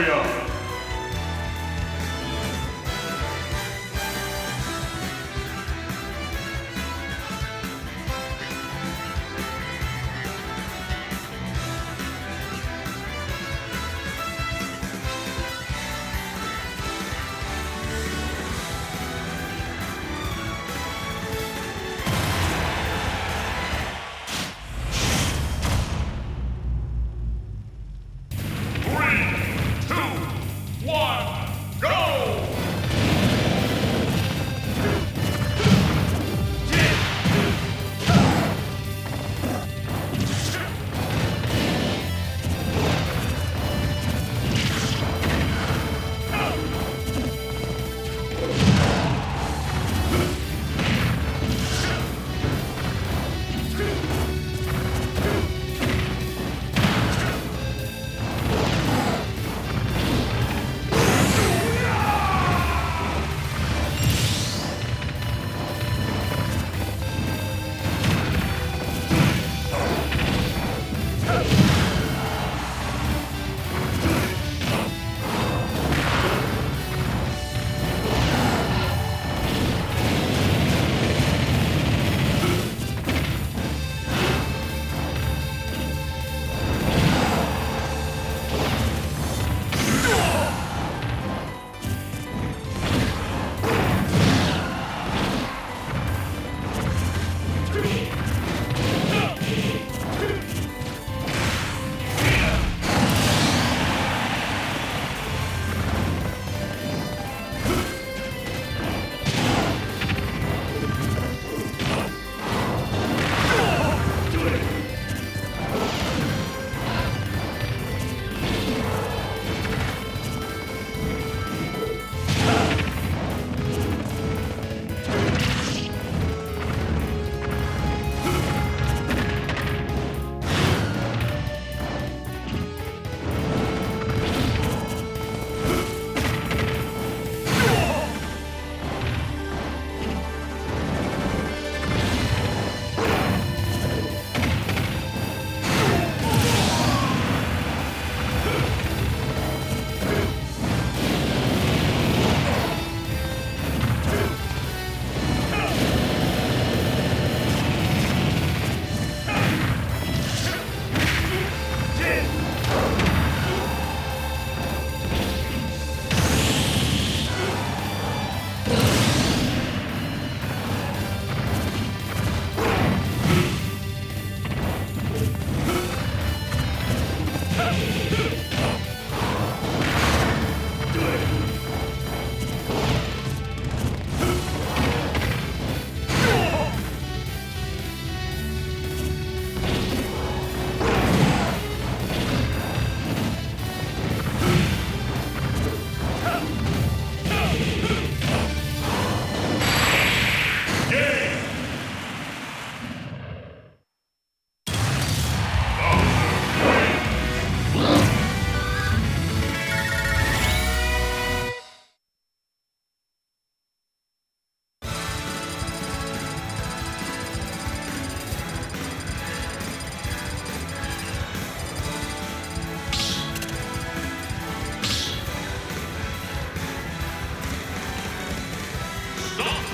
Kazuya.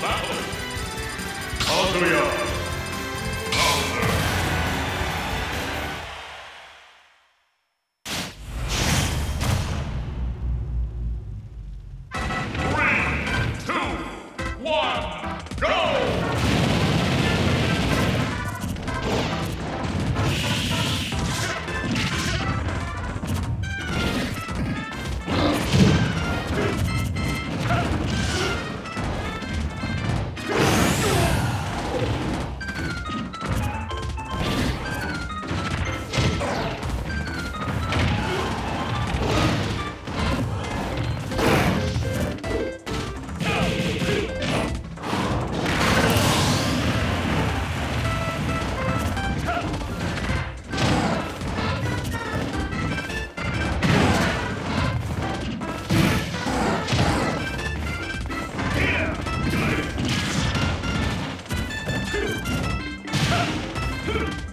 Power. Alduia. Alduia. you.